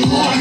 One